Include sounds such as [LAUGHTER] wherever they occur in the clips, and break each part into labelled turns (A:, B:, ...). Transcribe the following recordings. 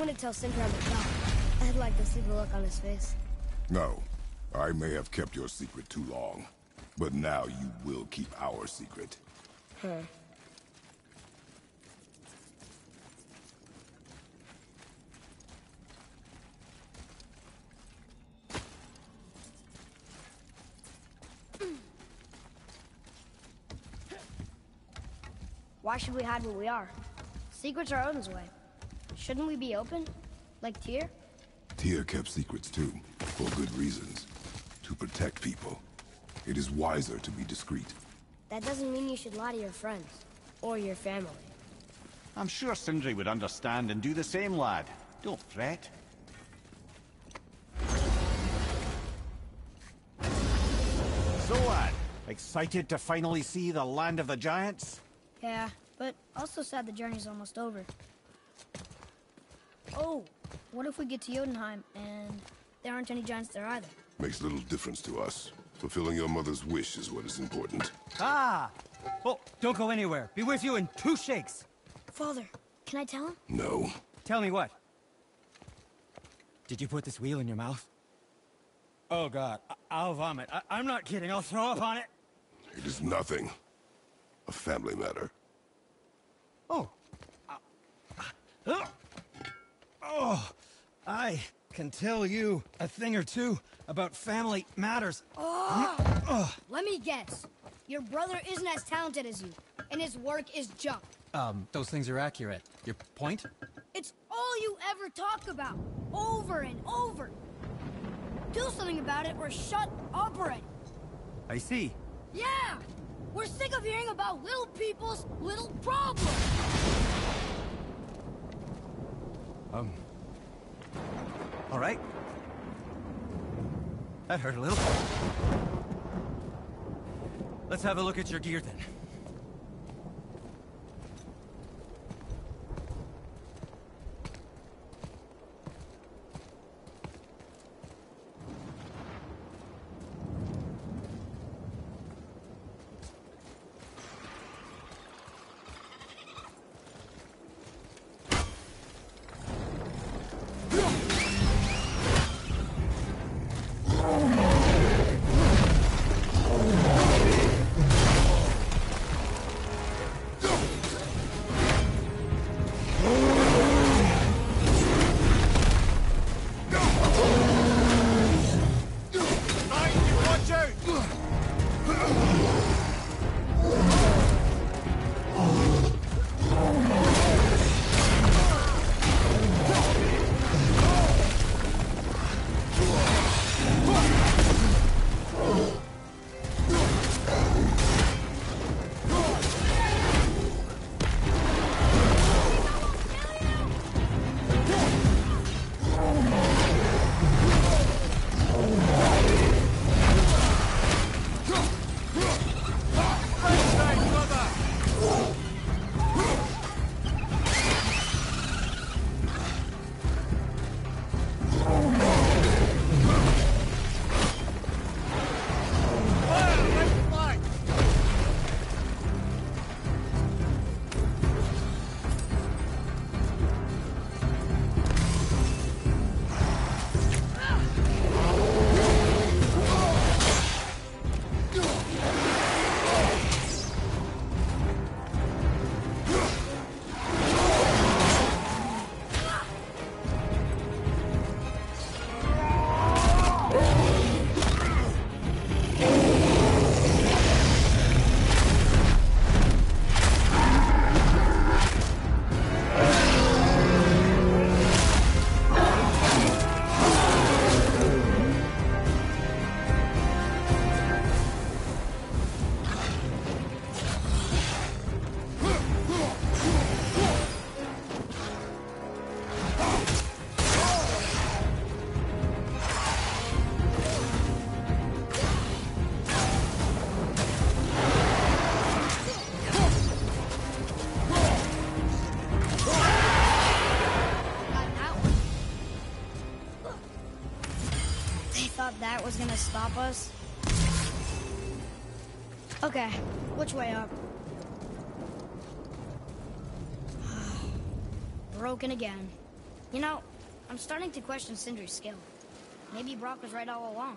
A: gonna tell Sindri I'm a cop. I'd like to see the look on his face.
B: No. I may have kept your secret too long. But now you will keep our secret.
A: Huh. Why should we hide where we are? Secrets are Odin's way. Shouldn't we be open? Like Tyr?
B: Tyr kept secrets too, for good reasons. To protect people. It is wiser to be discreet.
A: That doesn't mean you should lie to your friends. Or your family.
C: I'm sure Sindri would understand and do the same, lad. Don't fret. So, lad, excited to finally see the land of the giants?
A: Yeah, but also sad the journey's almost over. Oh, what if we get to Jotunheim and there aren't any giants there either?
B: Makes little difference to us. Fulfilling your mother's wish is what is important.
D: Ah! Oh, don't go anywhere. Be with you in two shakes.
A: Father, can I tell him?
B: No.
D: Tell me what? Did you put this wheel in your mouth? Oh, God. I will vomit. I am not kidding. I'll throw up on it.
B: It is nothing. A family matter.
D: Oh. Uh, oh. I can tell you a thing or two about family matters.
A: Oh. Let me guess. Your brother isn't as talented as you, and his work is junk.
D: Um, those things are accurate. Your point?
A: It's all you ever talk about, over and over. Do something about it or shut up already.
D: I see.
A: Yeah! We're sick of hearing about little people's little problems!
D: Um... Alright. That hurt a little. Let's have a look at your gear then.
A: That was gonna stop us? Okay, which way up? [SIGHS] Broken again. You know, I'm starting to question Sindri's skill. Maybe Brock was right all along.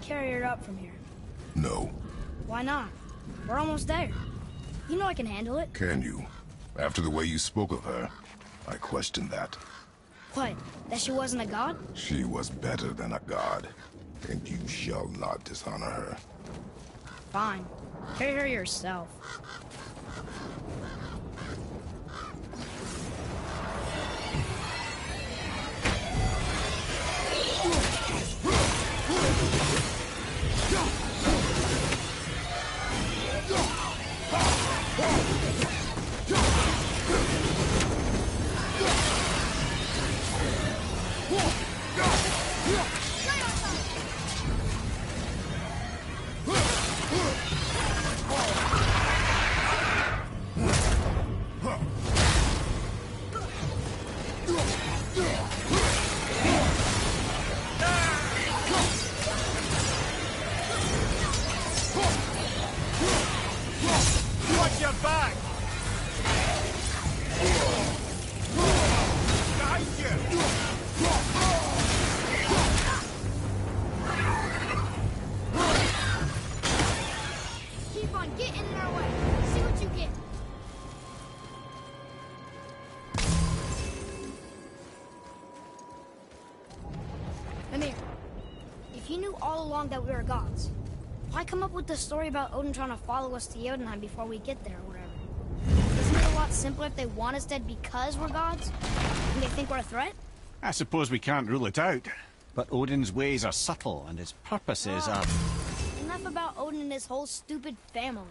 A: Carry her up from here?
B: No.
A: Why not? We're almost there. You know I can handle it.
B: Can you? After the way you spoke of her, I question that.
A: What? That she wasn't a god?
B: She was better than a god. And you shall not dishonor her.
A: Fine. Carry her yourself. All along that we were gods, why come up with the story about Odin trying to follow us to Jotunheim before we get there or whatever? Isn't it a lot simpler if they want us dead because we're gods? And they think we're a threat?
C: I suppose we can't rule it out. But Odin's ways are subtle, and his purposes ah. are...
A: Enough about Odin and his whole stupid family.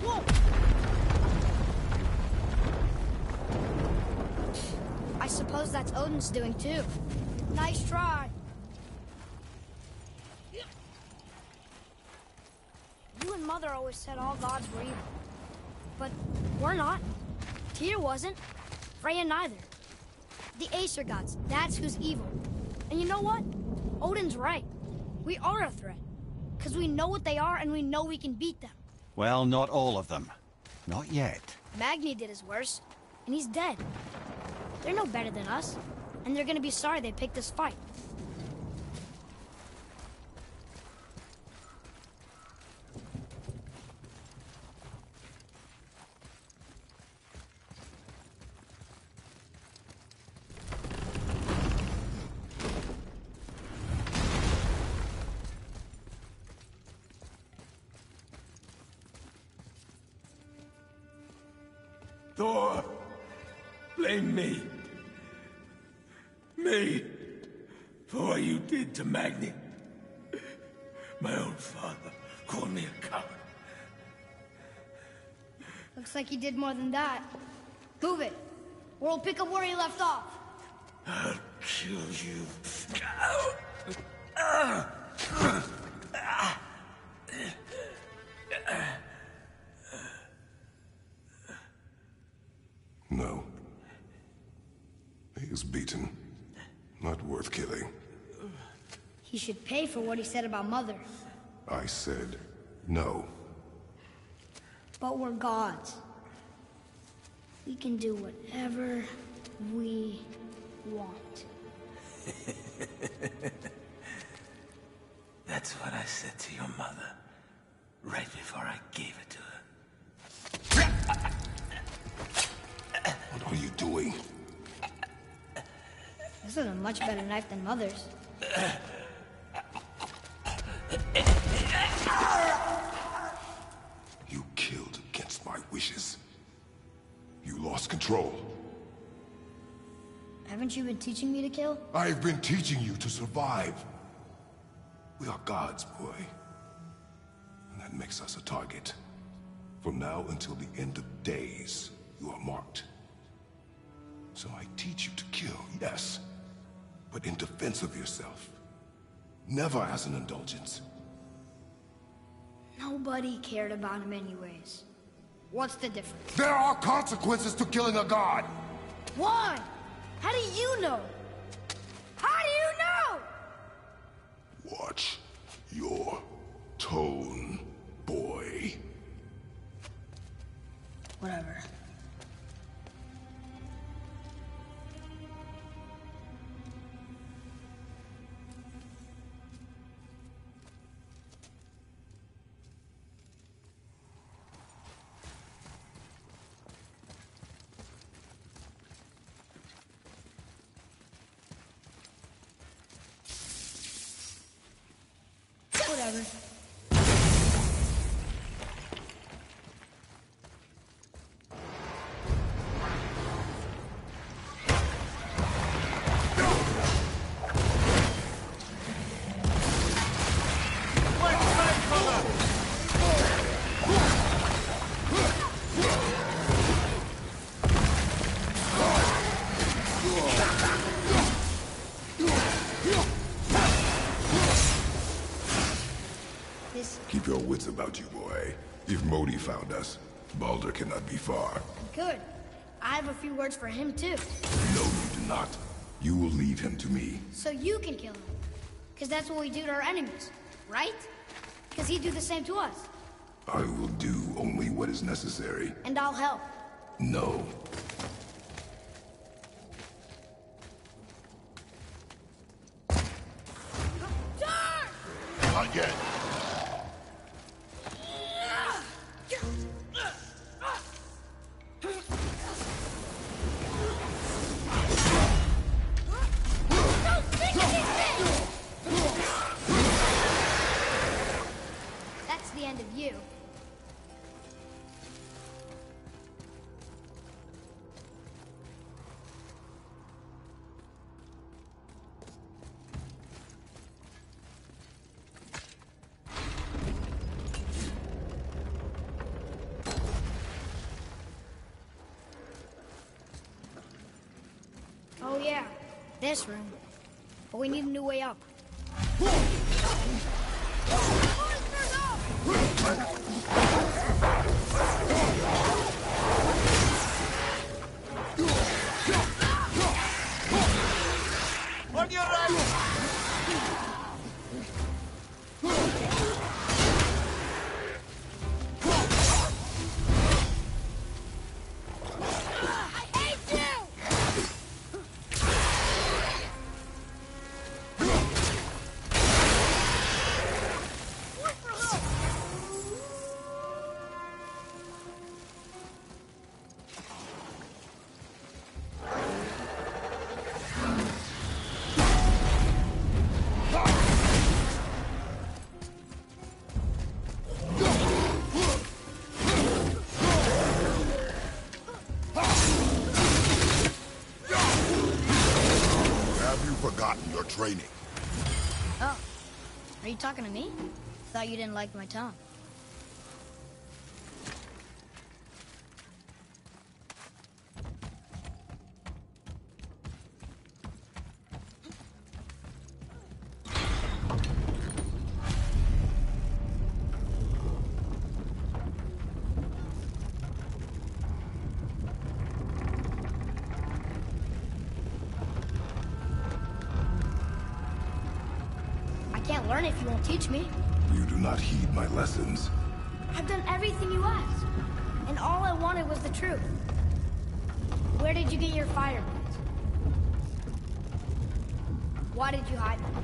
A: Whoa! I Odin's doing too. Nice try. You and Mother always said all gods were evil. But we're not. Tyr wasn't. Freya neither. The Aesir gods, that's who's evil. And you know what? Odin's right. We are a threat. Because we know what they are and we know we can beat them.
C: Well, not all of them. Not yet.
A: Magni did his worst, and he's dead. They're no better than us, and they're gonna be sorry they picked this fight.
E: Thor, blame me. Me. For what you did to Magni. My own father called me a coward.
A: Looks like he did more than that. Move it, or we'll pick up where he left off.
E: I'll kill you.
A: Pay for what he said about Mother.
B: I said no.
A: But we're gods. We can do whatever we want. [LAUGHS]
E: That's what I said to your mother. Right before I gave it to her.
B: What are you doing?
A: This is a much better knife than Mother's. [LAUGHS]
B: lost control.
A: Haven't you been teaching me to kill?
B: I've been teaching you to survive. We are gods, boy. And that makes us a target. From now until the end of days, you are marked. So I teach you to kill, yes. But in defense of yourself. Never as an indulgence.
A: Nobody cared about him anyways. What's the difference?
B: There are consequences to killing a god!
A: Why? How do you know? How do you know?
B: Watch your tone, boy.
A: Whatever. Whatever.
B: About you, boy. If Modi found us, Baldur cannot be far.
A: good. I have a few words for him too.
B: No, you do not. You will leave him to me.
A: So you can kill him. Because that's what we do to our enemies, right? Because he'd do the same to us.
B: I will do only what is necessary.
A: And I'll help.
B: No.
A: Oh yeah, this room. But we need a new way up.
C: On your right!
A: Talking to me? Thought you didn't like my tongue. Learn if you won't teach me.
B: You do not heed my lessons.
A: I've done everything you asked. And all I wanted was the truth. Where did you get your fire blades? Why did you hide them?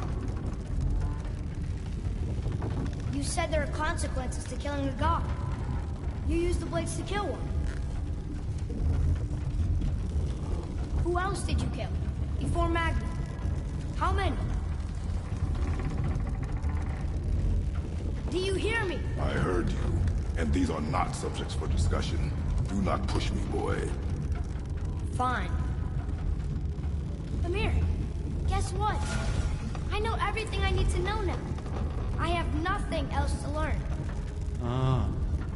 A: You said there are consequences to killing a god. You used the blades to kill one. Who else did you kill? Before Magni? How many? Do you hear me?
B: I heard you, and these are not subjects for discussion. Do not push me, boy.
A: Fine. Mimir, guess what? I know everything I need to know now. I have nothing else to learn.
C: Ah,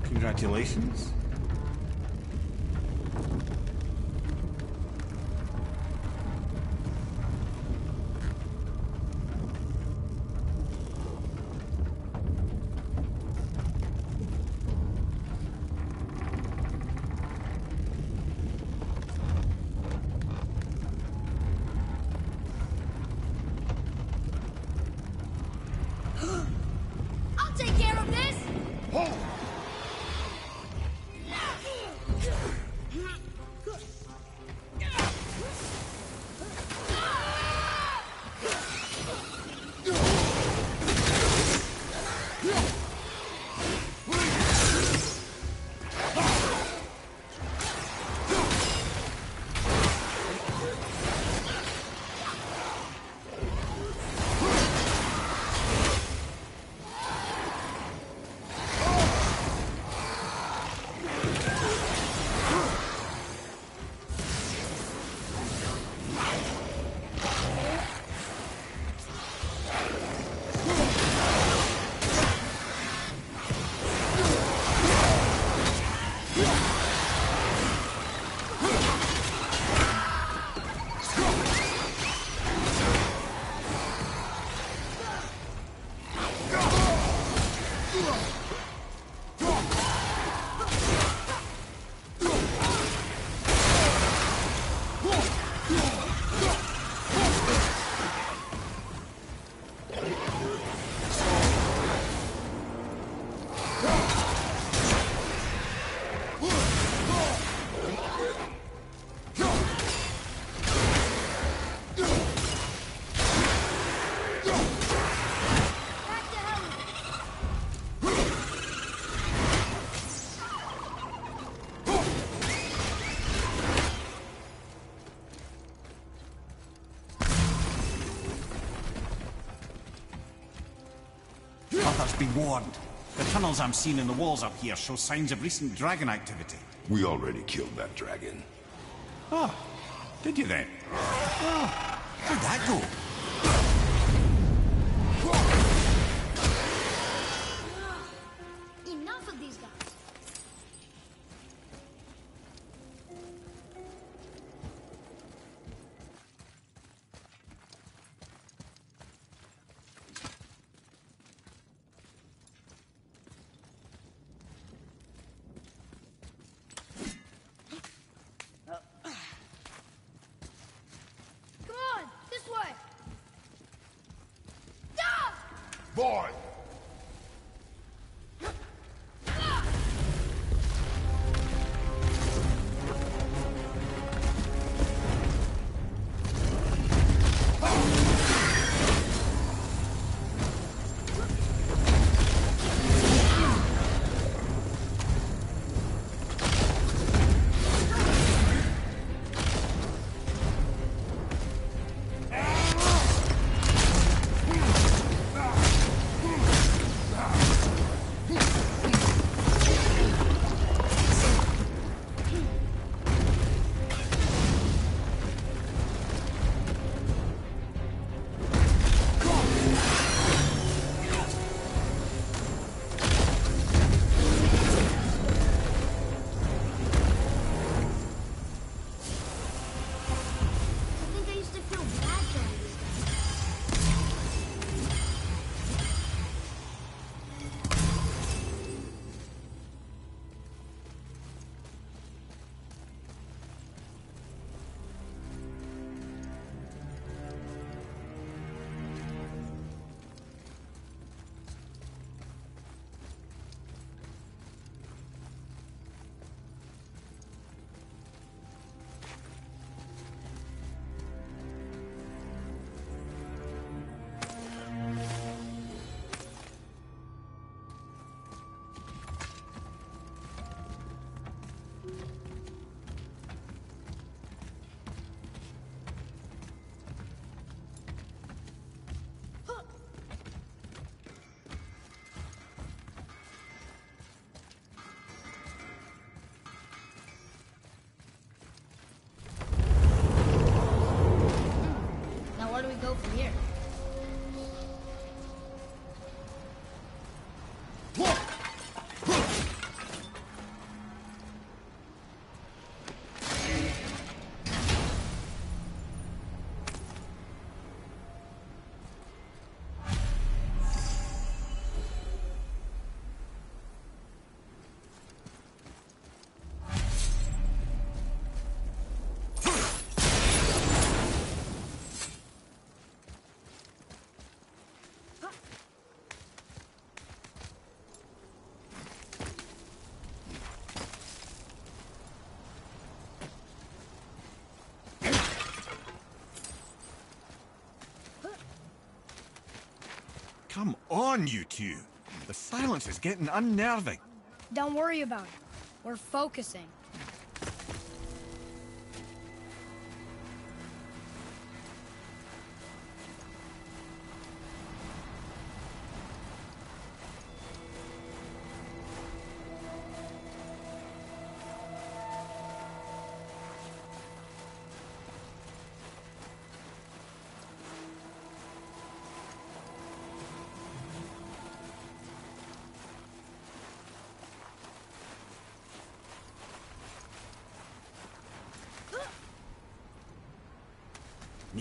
C: congratulations. Arthur's warned. The tunnels I'm seeing in the walls up here show signs of recent dragon activity.
B: We already killed that dragon.
C: Oh, did you then? Oh, how'd that go?
A: go from here? Come on,
C: you two. The silence is getting unnerving.
A: Don't worry about it. We're focusing.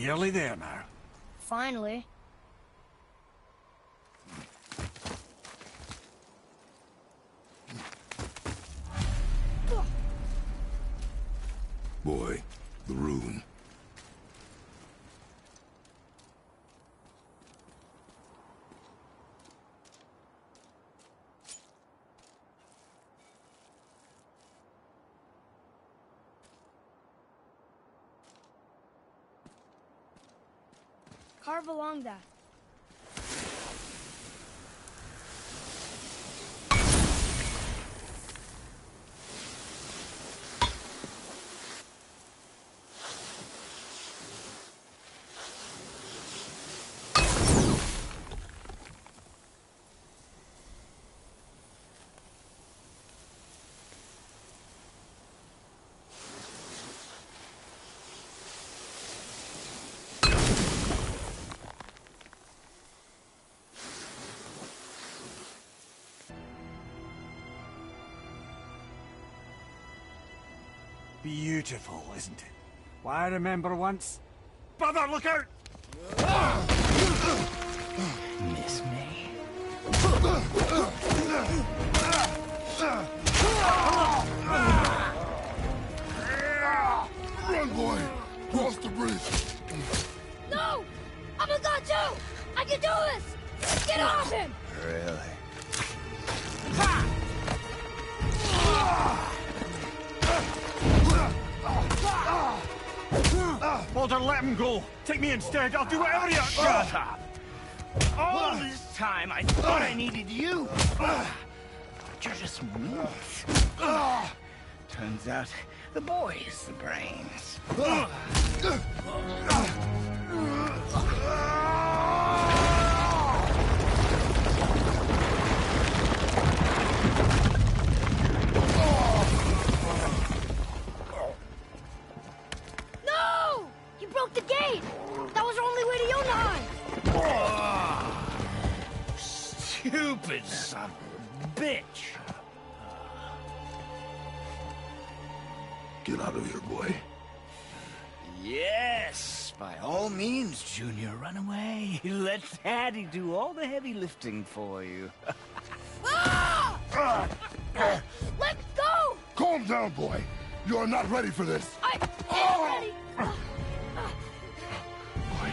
C: Nearly there now.
A: Finally.
B: Boy, the rune.
A: Carve along that.
C: Beautiful, isn't it? Why, I remember once... Brother, look out! Instead, I'll do whatever you...
E: Shut up! All this time, I thought I needed you. But you're just meat. Turns out, the boy is the brains. Daddy do all the heavy lifting for you. [LAUGHS]
A: Ah! Let go!
B: Calm down, boy. You are not ready for this.
A: I am ready!
B: Boy,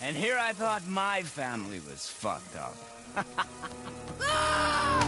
B: [LAUGHS]
E: And here I thought my family was fucked up. [LAUGHS]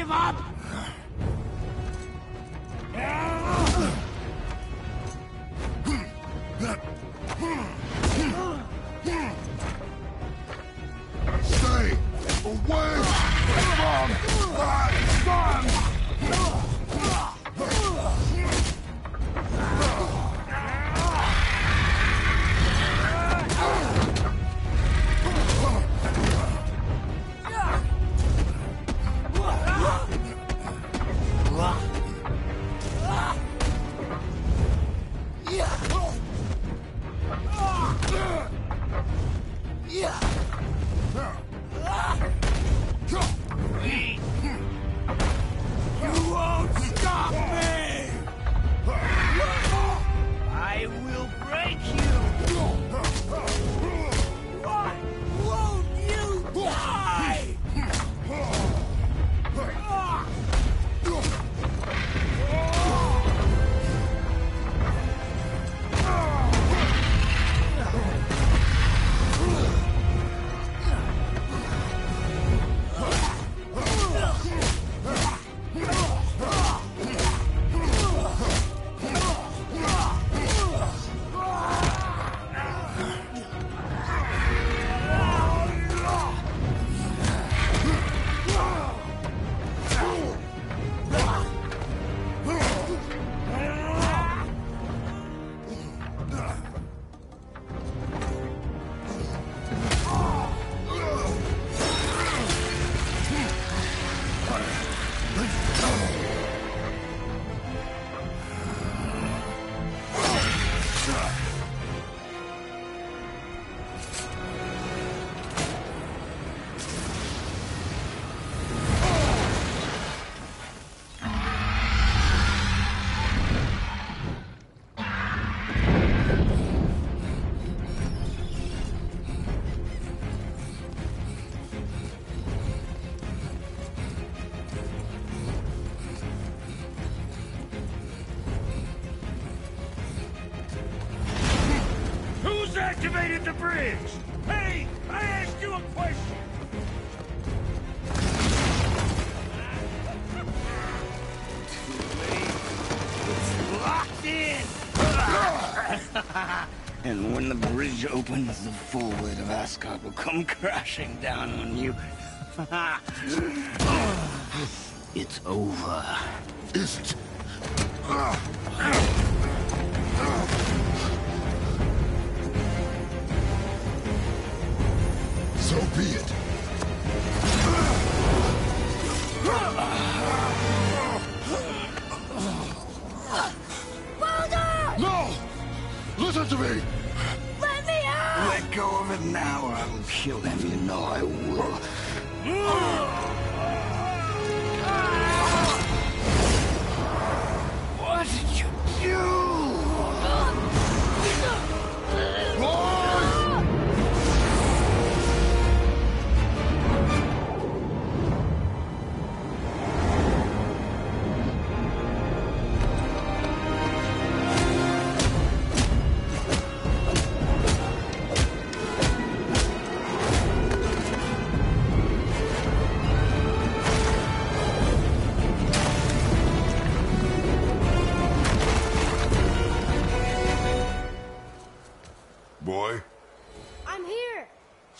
D: Give up?
F: Let's go. Opens, the full weight of Asgard will come crashing down on you. [LAUGHS] [LAUGHS] it's over.
B: Is it?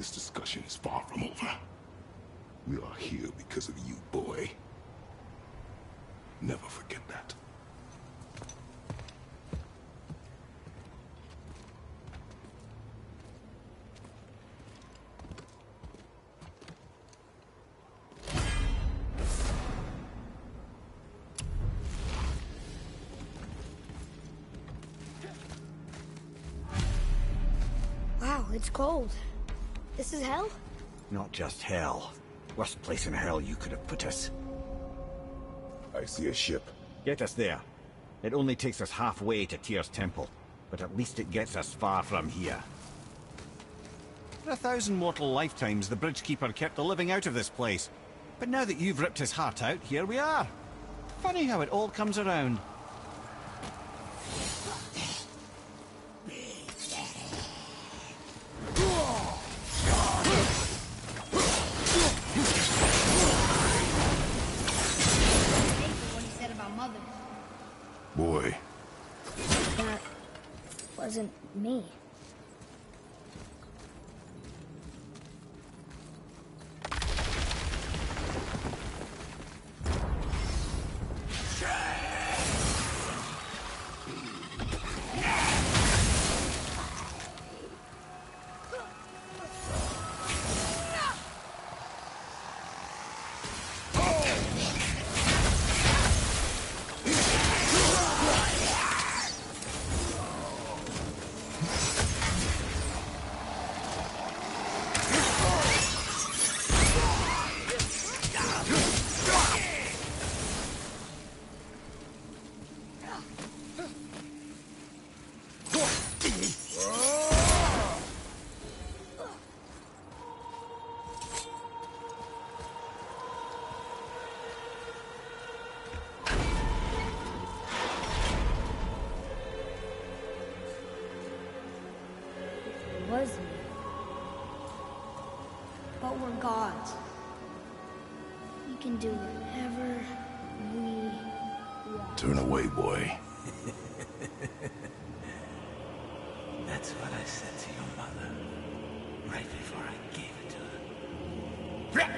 B: This discussion is far from over. We are here because of you, boy. Never forget that.
A: Wow, it's cold. This is hell?
C: Not just hell. Worst place in hell you could have put us.
B: I see a ship.
C: Get us there. It only takes us halfway to Tyr's temple, but at least it gets us far from here. For a thousand mortal lifetimes, the Bridgekeeper kept the living out of this place. But now that you've ripped his heart out, here we are. Funny how it all comes around.
A: what he said about mother.
B: Boy,
A: That wasn't me. Can do whatever we want.
B: turn away, boy. [LAUGHS]
F: That's what I said to your mother. Right before I gave it to her.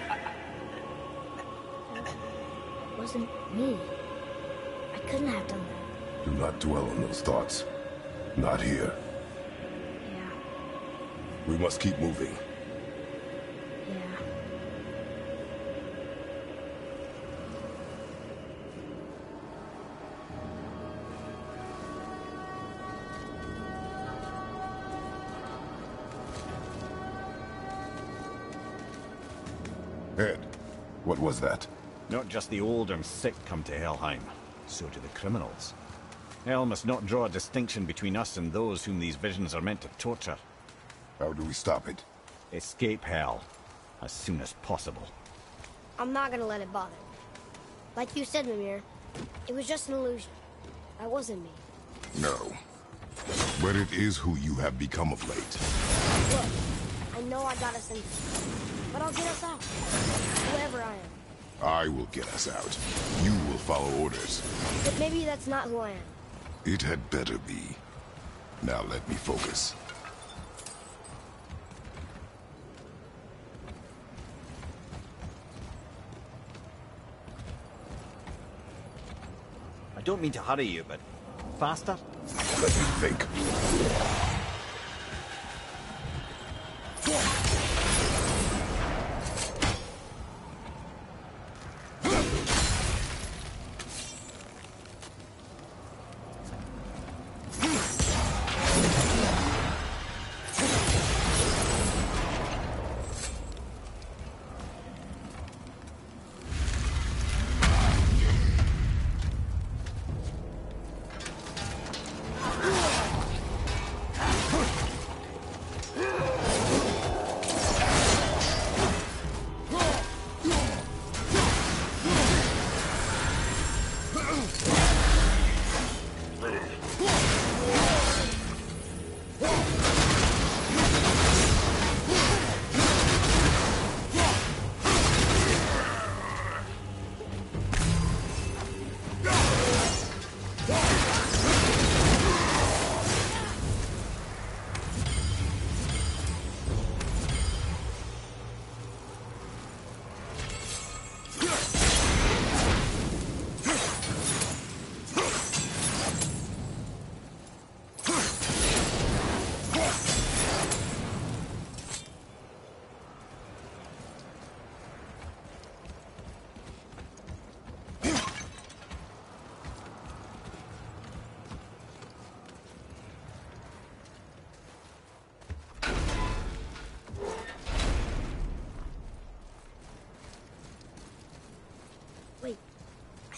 A: It wasn't me. I couldn't have done that.
B: Do not dwell on those thoughts. Not here.
A: Yeah,
B: We must keep moving.
C: Just the old and sick come to Helheim, so do the criminals. Hell must not draw a distinction between us and those whom these visions are meant to torture.
B: How do we stop it?
C: Escape Hell, as soon as possible.
A: I'm not gonna let it bother me. Like you said, Mimir, it was just an illusion. That wasn't me.
B: No. But it is who you have become of late.
A: Look, I know I got us in but I'll get us out. Whoever I am.
B: I will get us out. You will follow orders.
A: But maybe that's not who I am.
B: It had better be. Now let me focus.
C: I don't mean to hurry you, but faster?
B: Let me think.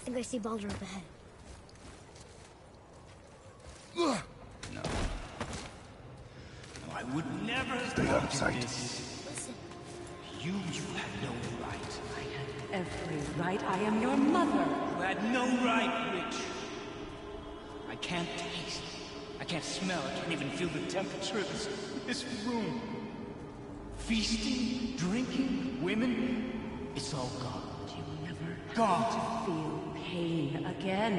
A: Think I see Baldur up ahead.
E: No. No, I would never have
B: Stay out of sight.
A: Listen,
E: You, you had no right.
G: I had every right, I am your mother.
E: You had no right, Witch. I can't taste. I can't smell. I can't even feel the temperature of this, this room. Feasting, drinking, women. It's all gone.
G: You never
E: Gone.
G: feel pain again.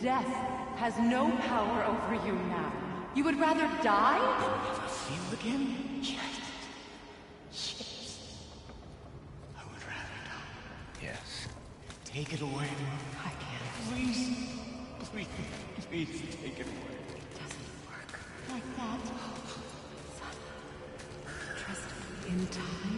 G: Death has no power over you now. You would rather die?
E: Never feel again? Yes. Yes. I would rather die. Yes. Take it away.
G: I can't.
E: Please. Please. Please take it away.
G: It doesn't work like that. Trust me, in time,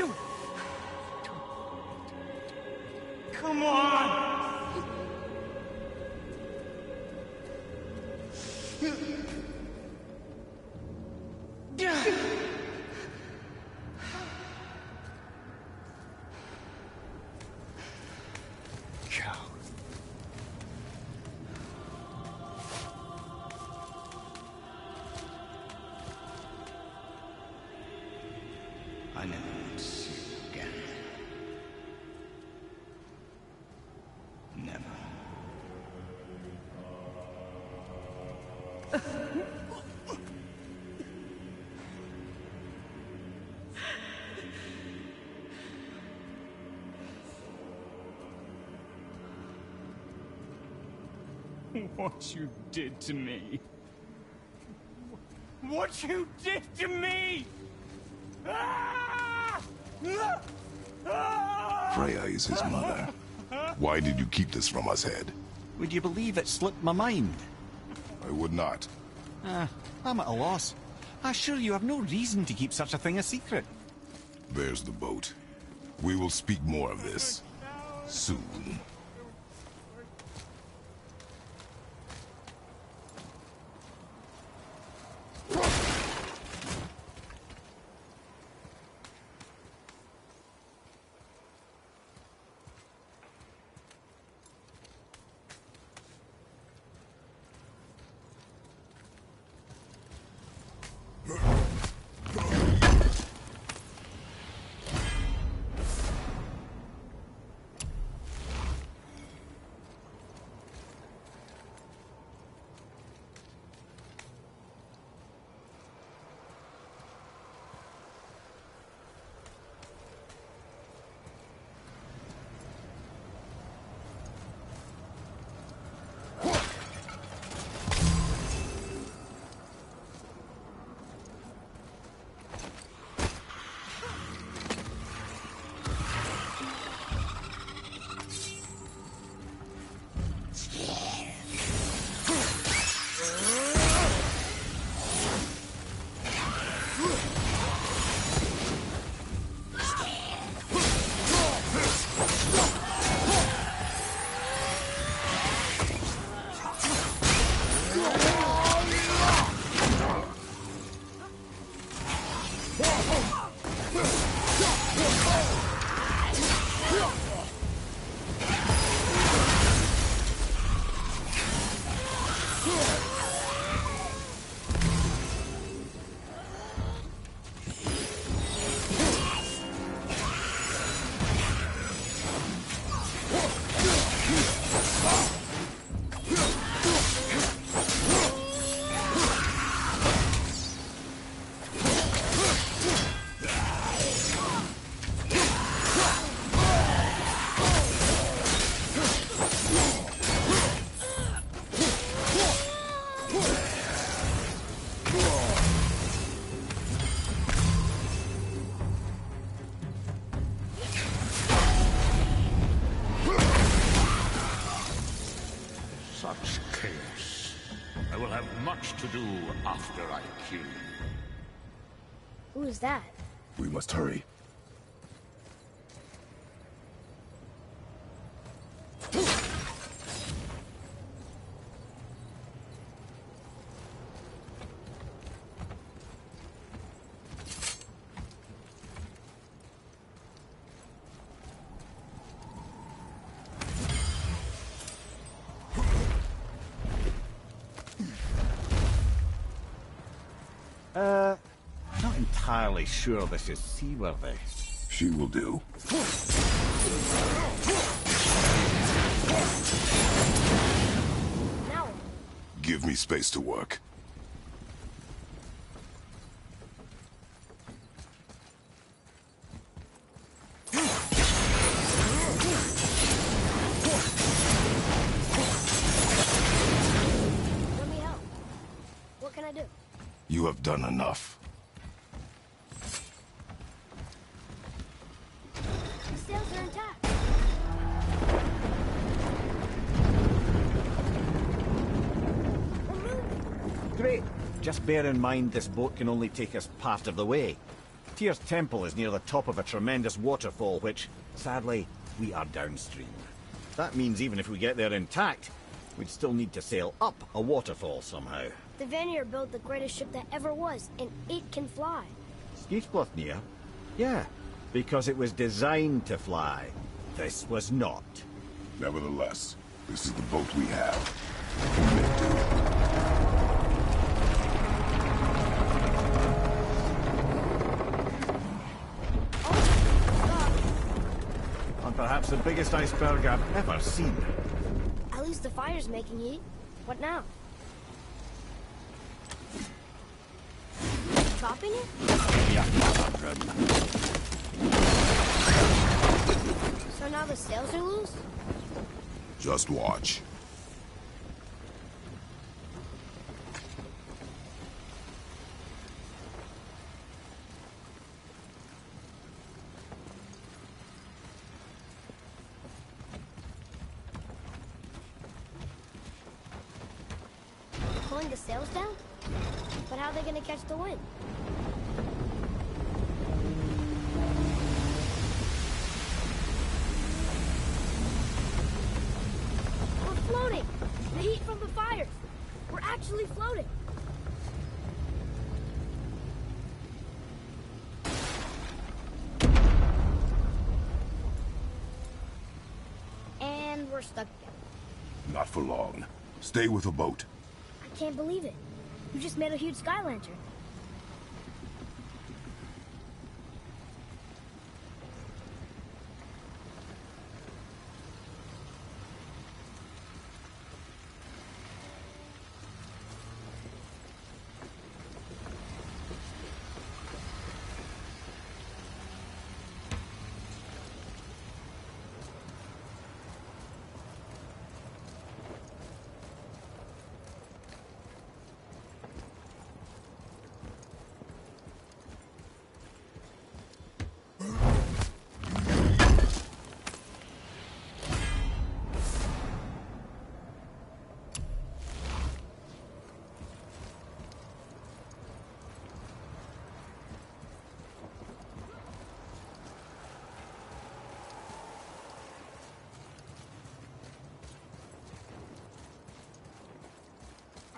E: on. [LAUGHS] what you did to me. What you did to me! Ah!
B: Freya is his mother. Why did you keep this from us, Head?
C: Would you believe it slipped my mind?
B: I would not.
C: Ah, I'm at a loss. I assure you have no reason to keep such a thing a secret.
B: There's the boat. We will speak more of this. Soon. Must hurry.
C: Uh, not entirely sure this is seaworthy.
B: She will do.
A: Now,
B: Give me space to work.
A: let me help. What can I do?
B: You have done enough.
C: Bear in mind this boat can only take us part of the way. Tyr's temple is near the top of a tremendous waterfall, which, sadly, we are downstream. That means even if we get there intact, we'd still need to sail up a waterfall somehow.
A: The Vanir built the greatest ship that ever was, and it can fly.
C: Skíðblaðnir? Yeah, because it was designed to fly. This was not.
B: Nevertheless, this is the boat we have.
C: The biggest iceberg I've ever seen.
A: At least the fire's making heat. What now? Chopping it? Yeah, So now the sails are loose?
B: Just watch.
A: slowing the sails down? But how are they gonna catch the wind? We're floating! The heat from the fires! We're actually floating! And we're stuck.
B: Not for long. Stay with the boat.
A: I can't believe it. You just made a huge sky lantern.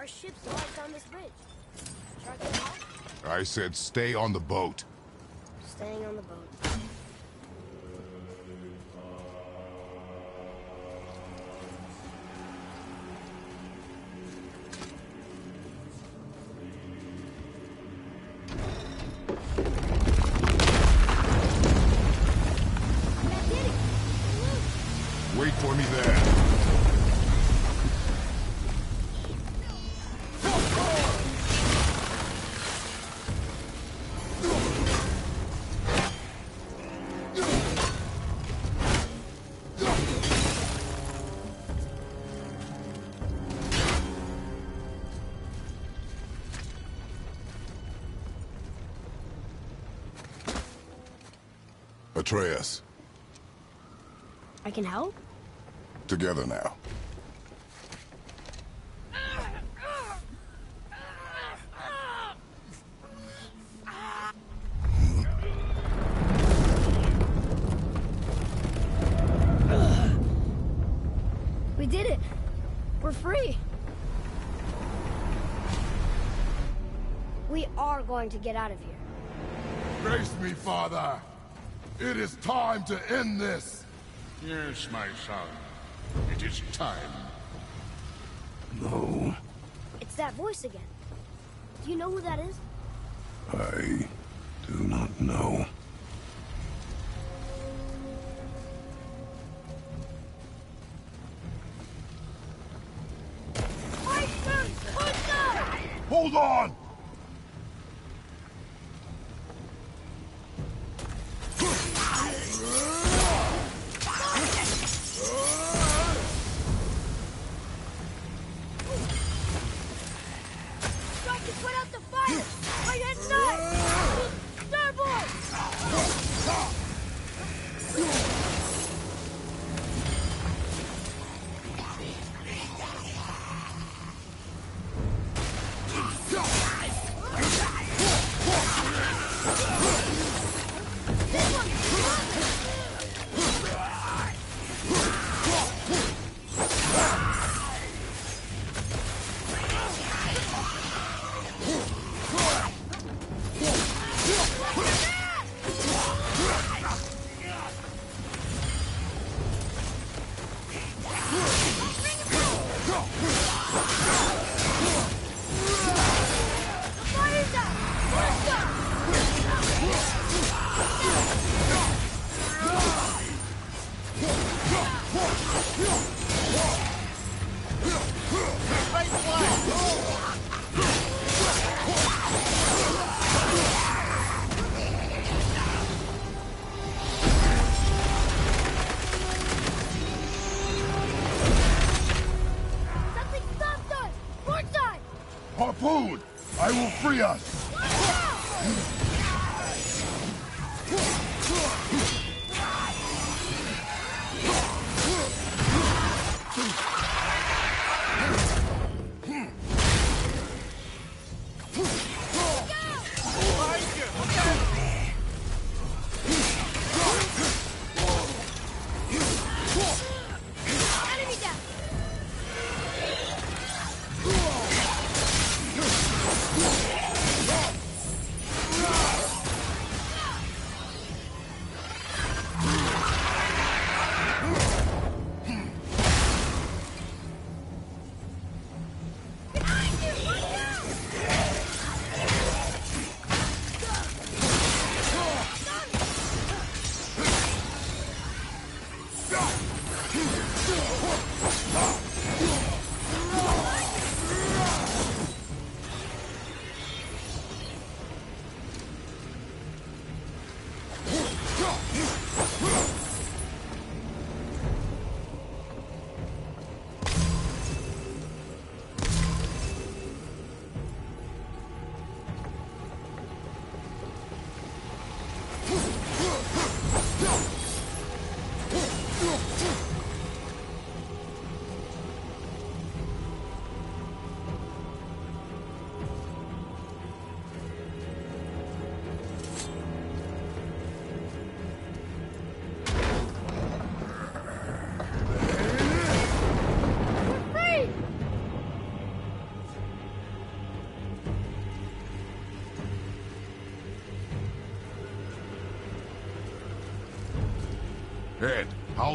A: Our ship's down this bridge. I
B: said stay on the boat.
A: Staying on the boat. I can help?
B: together now.
A: We did it! We're free! We are going to get out of here.
B: Grace me, Father. It is time to end this.
H: Yes, my son. It is time.
B: No,
A: It's that voice again. Do you know who that is?
B: I do not know.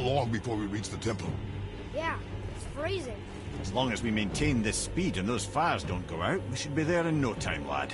B: How long before we reach the temple?
C: Yeah, it's freezing.
A: As long as we maintain this speed and those fires don't go out, we should be there in no time, lad.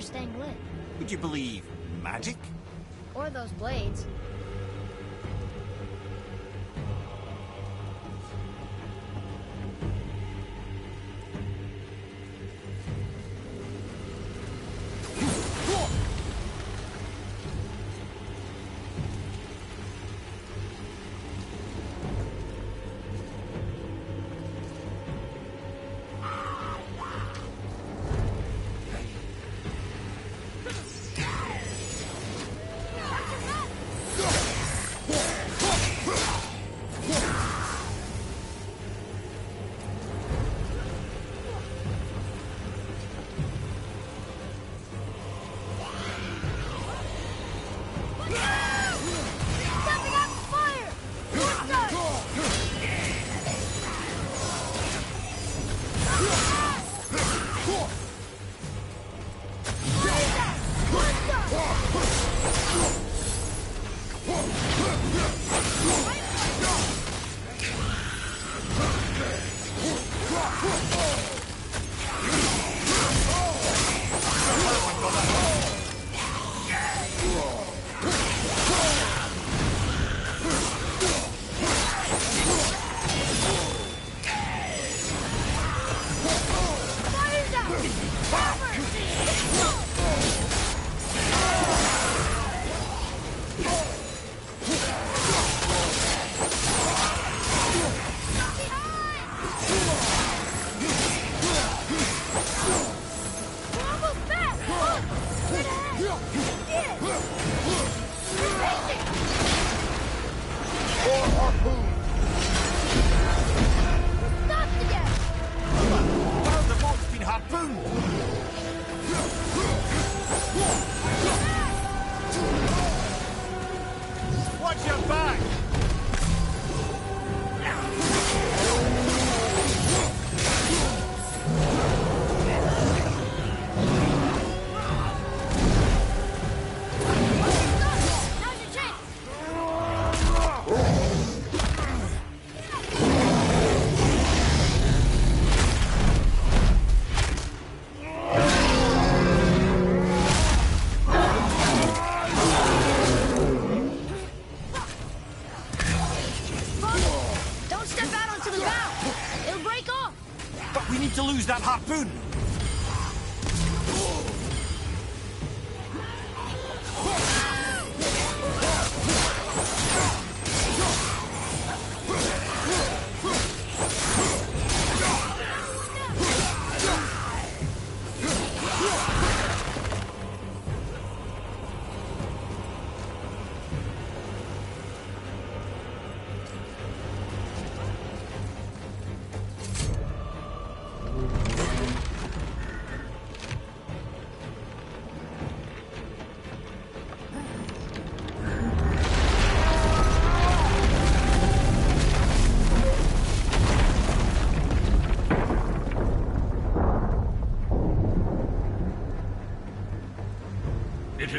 A: staying lit.
C: Would you believe magic?
A: Or those blades.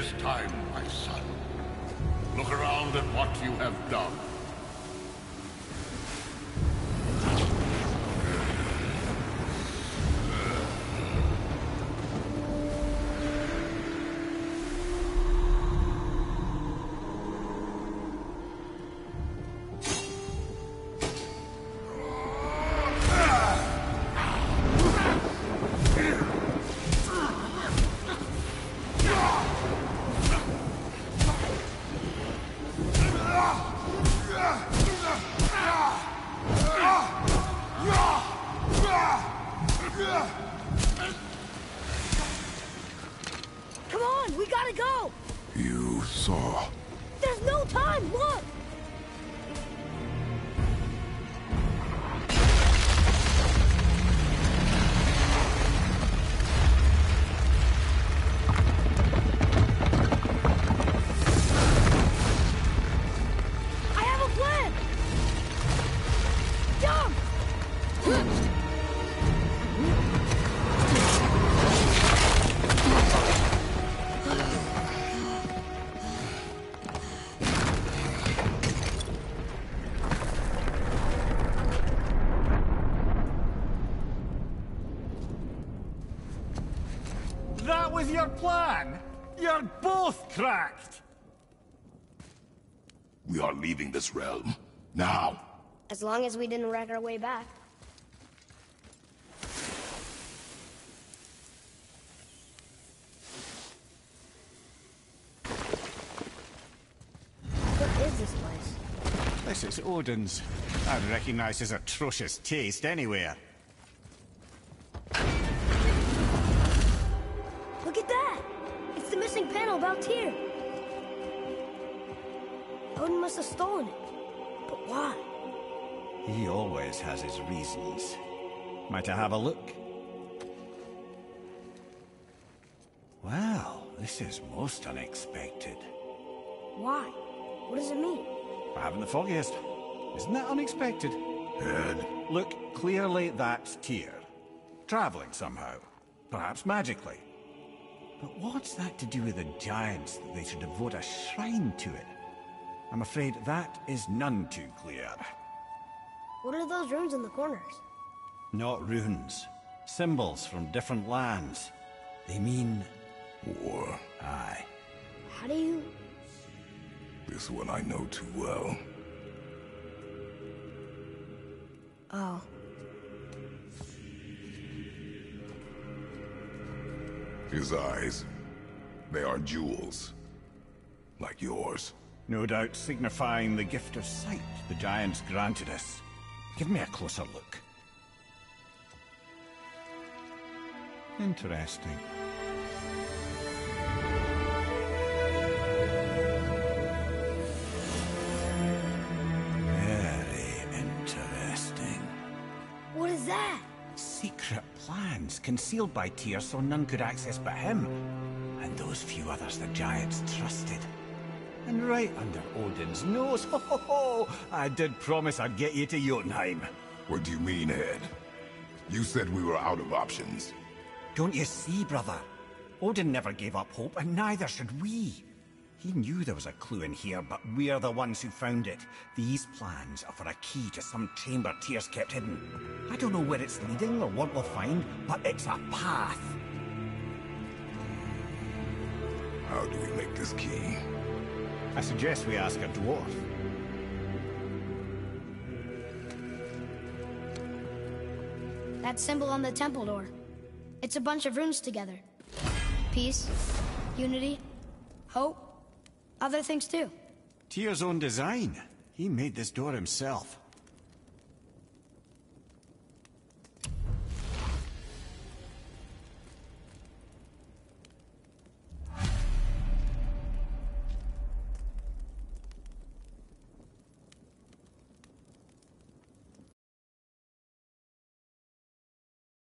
H: This time.
A: Come on, we gotta go!
B: You saw.
A: There's no time, look!
B: Leaving this realm. Now.
A: As long as we didn't wreck our way back. What is this place?
C: This is Odin's. I'd recognize his atrocious taste anywhere.
A: Look at that! It's the missing panel about Tyr. Odin must have stolen it. But why?
C: He always has his reasons. Might I have a look? Well, this is most unexpected.
A: Why? What does it mean?
C: I haven't the foggiest. Isn't that unexpected?
B: Head.
C: Look, clearly that's Tyr. Traveling somehow. Perhaps magically. But what's that to do with the giants that they should devote a shrine to it? I'm afraid that is none too clear.
A: What are those runes in the corners?
C: Not runes. Symbols from different lands. They mean...
B: War.
C: Aye.
A: How do you...
B: This one I know too well.
A: Oh.
B: His eyes. They are jewels. Like yours.
C: No doubt signifying the gift of sight the giants granted us. Give me a closer look. Interesting. Very interesting.
A: What is that?
C: Secret plans concealed by Tyr so none could access but him. And those few others the giants trusted. And right under Odin's nose, [LAUGHS] ho ho ho! I did promise I'd get you to Jotunheim.
B: What do you mean, Head? You said we were out of options.
C: Don't you see, brother? Odin never gave up hope, and neither should we. He knew there was a clue in here, but we're the ones who found it. These plans are for a key to some chamber Tyr's kept hidden. I don't know where it's leading or what we'll find, but it's a path.
B: How do we make this key?
C: I suggest we ask a dwarf.
A: That symbol on the temple door. It's a bunch of runes together. Peace, unity, hope, other things too.
C: Tyr's own design. He made this door himself.